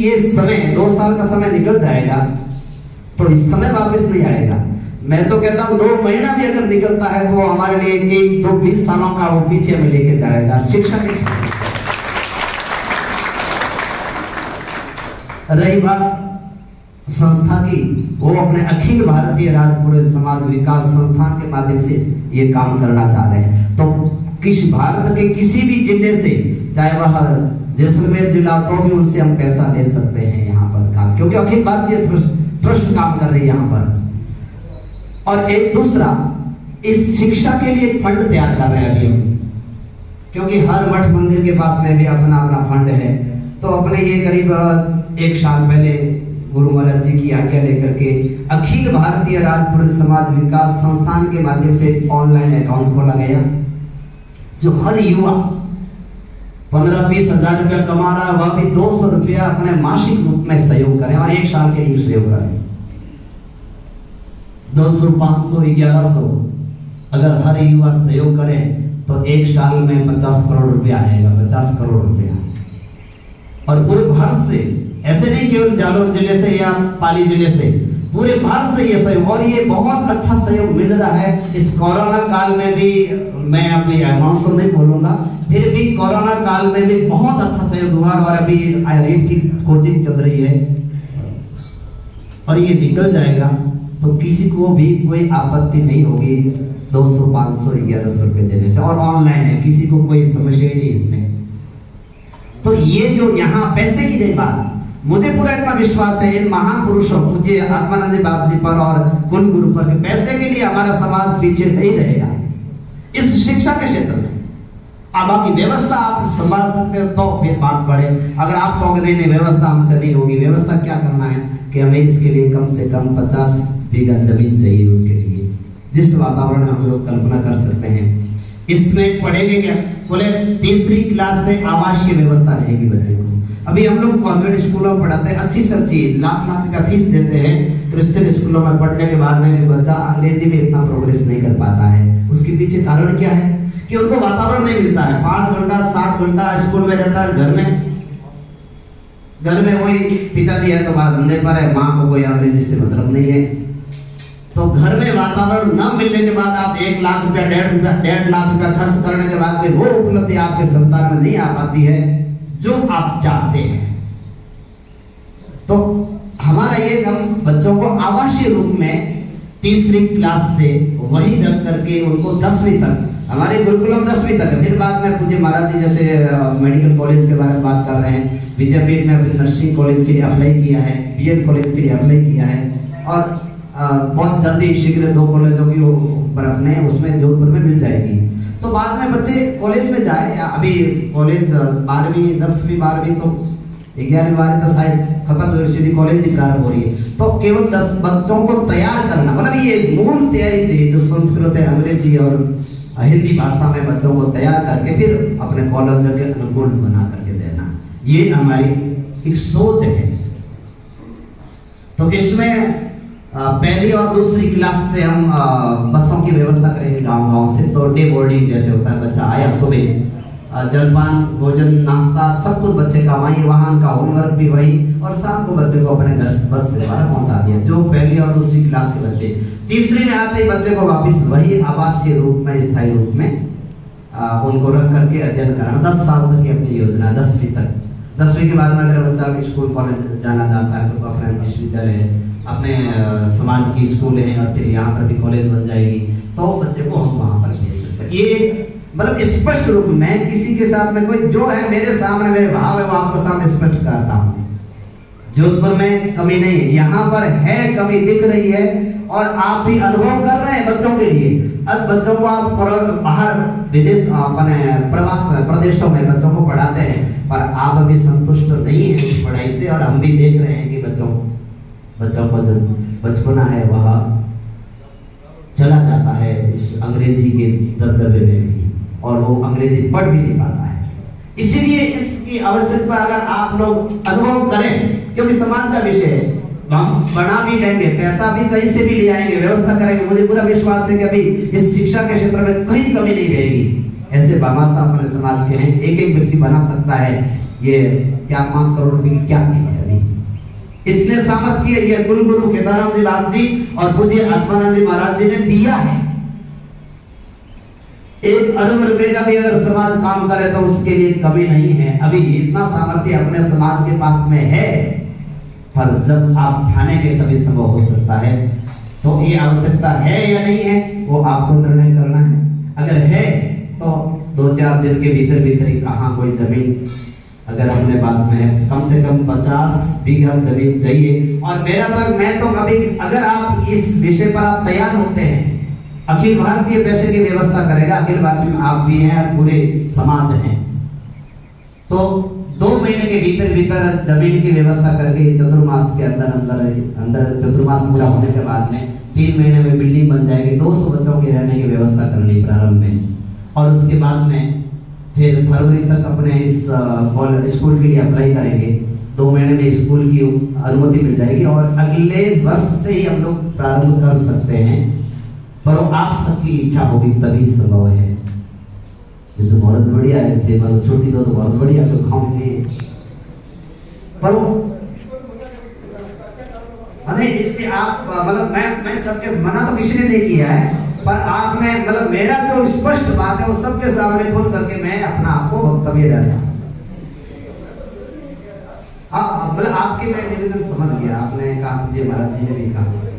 ये समय, दो साल का समय निकल जाएगा तो इस समय वापस नहीं आएगा। मैं तो कहता हूँ, दो महीना भी अगर निकलता है तो हमारे लिए एक दो, बीस सालों का वो पीछे में लेके जाएगा। शिक्षा रही बात संस्था की, वो अपने अखिल भारतीय राजपुर समाज विकास संस्थान के माध्यम से ये काम करना चाह रहे हैं। तो किस भारत के किसी भी ज़िले से, चाहे वह जैसलमेर जिला तो भी उनसे हम पैसा ले सकते हैं यहाँ पर काम। क्योंकि अखिल भारतीय ट्रस्ट काम कर रही है यहाँ पर। और एक दूसरा, इस शिक्षा के लिए फंड तैयार कर रहे हैं अभी हम। क्योंकि हर मठ मंदिर के पास में भी अपना अपना फंड है। तो अपने ये करीब एक साल पहले गुरु महाराज जी की आज्ञा लेकर के अखिल भारतीय राजपुर समाज विकास संस्थान के माध्यम से ऑनलाइन अकाउंट खोला गया, जो हर युवा पंद्रह बीस हज़ार रुपया कमा रहा है, वह भी दो सौ रुपया अपने मासिक रूप में सहयोग करें और एक साल के लिए सहयोग करें। दो सौ, पाँच सौ, ग्यारह सौ। अगर हर युवा सहयोग करे तो एक साल में पचास करोड़ रुपया आएगा, पचास करोड़ रुपया। और पूरे भारत से, ऐसे नहीं केवल जालोर ज़िले से या पाली ज़िले से, पूरे भारत से ये सहयोग, और ये बहुत अच्छा सहयोग मिल रहा है। इस कोरोना काल में भी मैं अभी अमाउंट तो नहीं बोलूँगा कोरोना काल में भी बहुत अच्छा सहयोग हुआ और अभी रीड की कोचिंग चल रही है। और ये निकल जाएगा तो किसी को भी कोई आपत्ति नहीं होगी 200, 500, 1100 रुपए देने से। और ऑनलाइन है किसी को कोई समस्या नहीं इसमें। तो ये जो यहाँ पैसे की नहीं बात मुझे पूरा इतना विश्वास है इन महान पुरुषों पूज्य आत्मानंद बाप जी पर और कुल गुरु पर पैसे के लिए हमारा समाज पीछे नहीं रहेगा। इस शिक्षा के क्षेत्र में। अब बाकी व्यवस्था आप संभाल सकते हो तो फिर बात बढ़े। अगर आप कहोगे, नहीं नहीं, व्यवस्था हमसे नहीं होगी। व्यवस्था क्या करना है? कि हमें इसके लिए कम से कम पचास बीघा ज़मीन चाहिए उसके लिए, जिस वातावरण में हम लोग कल्पना कर सकते हैं। इसमें पढ़ेंगे क्या? बोले, तीसरी क्लास से आवासीय व्यवस्था रहेगी बच्चे को। अभी हम लोग कॉन्वेंट स्कूलों में पढ़ाते हैं, अच्छी से अच्छी, लाख लाख रुपया फ़ीस देते हैं। क्रिश्चियन स्कूलों में पढ़ने के बाद में भी बच्चा अंग्रेज़ी में इतना प्रोग्रेस नहीं कर पाता है। उसके पीछे कारण क्या है? कि उनको वातावरण नहीं मिलता है। पाँच घंटा, सात घंटा स्कूल में रहता है, घर में। घर में वही पिताजी है तो बाहर धंधे पर है, माँ को कोई अंग्रेज़ी से मतलब नहीं है। तो घर में वातावरण न मिलने के बाद आप एक लाख रुपया, डेढ़ रुपया, डेढ़ लाख रुपया खर्च करने के बाद वो उपलब्धि आपके संतान में नहीं आ पाती है, जो आप चाहते हैं। तो हमारा ये हम बच्चों को आवासीय रूप में तीसरी क्लास से वही रख करके उनको दसवीं तक। हमारे गुरुकुलम दसवीं तक फिर बाद में पूज्य महाराज जी जैसे मेडिकल कॉलेज के बारे में बात कर रहे हैं। विद्यापीठ में अभी नर्सिंग कॉलेज के लिए अप्लाई किया है बीएड कॉलेज के लिए अप्लाई किया है। और बहुत जल्दी शीघ्र दो कॉलेजों की पर अपने उसमें जोधपुर में मिल जाएगी। तो बाद में बच्चे कॉलेज में जाए अभी कॉलेज बारहवीं, दसवीं, बारहवीं तो ग्यारहवीं, बारहवीं तो शायद खत्म सीधी कॉलेज ही प्रारंभ हो रही है। तो केवल दस बच्चों को तैयार करना मतलब ये मूल तैयारी चाहिए जो संस्कृत है अंग्रेज़ी और हिंदी भाषा में बच्चों को तैयार करके फिर अपने कॉलेज के अनुकूल बना करके देना। ये हमारी एक सोच है। तो इसमें पहली और दूसरी क्लास से हम बसों की व्यवस्था करेंगे। गाँव गाँव से तो डे बोर्डिंग जैसे होता है, बच्चा आया सुबह। जलपान भोजन नाश्ता सब कुछ बच्चे का वही वहाँ का होमवर्क भी वही और शाम को बच्चे को अपने घर बस से बाहर पहुँचा दिया जो पहली और दूसरी क्लास के बच्चे। तीसरी में आते ही बच्चे को वापस वही आवासीय रूप में स्थायी रूप में आ, उनको रख करके अध्ययन कराना दस साल तक की अपनी योजना दसवीं तक। दसवीं के बाद में अगर बच्चा स्कूल कॉलेज जाना चाहता है तो अपने विश्वविद्यालय अपने समाज की स्कूल है और फिर यहाँ पर भी कॉलेज बन जाएगी तो बच्चे को हम वहाँ पर भेज सकते हैं। ये मतलब स्पष्ट रूप में किसी के साथ में कोई जो है मेरे सामने, मेरे भाव है, वो आपको सामने स्पष्ट करता हूँ। जोधपुर में कमी नहीं है। यहाँ पर है कमी दिख रही है और आप भी अनुभव कर रहे हैं बच्चों के लिए। अब बच्चों को आप बाहर विदेश, अपने प्रवास, प्रदेशों में बच्चों को पढ़ाते हैं, पर आप अभी संतुष्ट नहीं है पढ़ाई से और हम भी देख रहे हैं कि बच्चों बच्चों का जो बचपना है वह चला जाता है इस अंग्रेज़ी के दबदबे में। और वो अंग्रेज़ी पढ़ भी नहीं पाता है। इसीलिए इसकी आवश्यकता अगर आप लोग अनुभव करें, क्योंकि समाज का विषय है हम बना भी लेंगे, पैसा भी कहीं से भी ले आएँगे, व्यवस्था करेंगे। मुझे पूरा विश्वास है कि अभी इस शिक्षा के क्षेत्र में कहीं कमी नहीं रहेगी। ऐसे बाबा साहब अपने समाज के हैं एक एक व्यक्ति बना सकता है। ये चार पाँच करोड़ रुपए की क्या चीज़ है अभी? इतने सामर्थ्य, ये कुल गुरु केदाराम जी बात जी और पूज्य आत्मानंद जी महाराज जी ने दिया है। एक अरब रुपए का भी अगर समाज काम करे तो उसके लिए कमी नहीं है। अभी इतना सामर्थ्य अपने समाज के पास में है, पर जब आप ठानेंगे तभी संभव हो सकता है। तो ये आवश्यकता है या नहीं है, वो आपको निर्णय करना है। अगर है तो दो चार दिन के भीतर भीतर कहा कोई ज़मीन, अगर अपने पास में है, कम से कम पचास बीघा ज़मीन चाहिए। और मेरा तो मैं तो कभी, अगर आप इस विषय पर आप तैयार होते हैं अखिल भारतीय पैसे की व्यवस्था करेगा। अखिल भारतीय आप भी हैं और पूरे समाज हैं। तो दो महीने के भीतर भीतर ज़मीन की व्यवस्था करके चतुर्मास के अंदर अंदर अंदर चतुर्मास पूरा होने के बाद में तीन महीने में बिल्डिंग बन जाएगी। दो सौ बच्चों के रहने की व्यवस्था करनी प्रारंभ में। और उसके बाद में फिर फरवरी तक अपने इस स्कूल के लिए अप्लाई करेंगे। दो महीने में स्कूल की अनुमति मिल जाएगी और अगले वर्ष से ही हम लोग प्रारंभ कर सकते हैं। पर आप सबकी इच्छा होगी तभी संभव है। ये तो बहुत बढ़िया है थे मतलब छोटी तो, बहुत बढ़िया तो खाऊँगे पर अरे इसलिए आप मतलब मैं मैं सबके मना तो किसी ने नहीं किया है पर आपने मतलब मेरा जो स्पष्ट बात है वो सबके सामने खुल करके मैं अपना आपको वक्तव्य रहता मतलब आपकी मैं निवेदन समझ गया आपने कहा मुझे महाराज जी ने भी कहा।